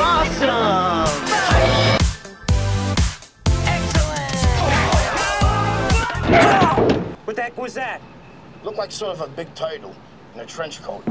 awesome! Excellent! What the heck was that? Looked like sort of a big turtle in a trench coat.